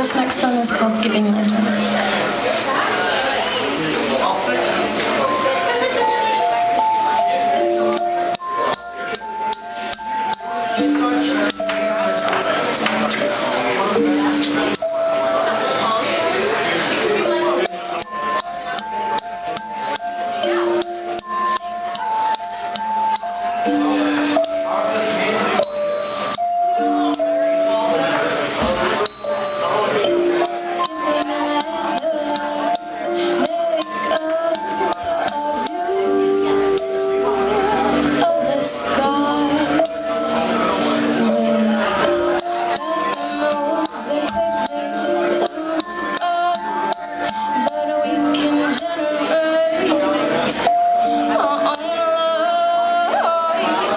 This next one is called Giving Lanterns.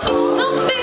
Don't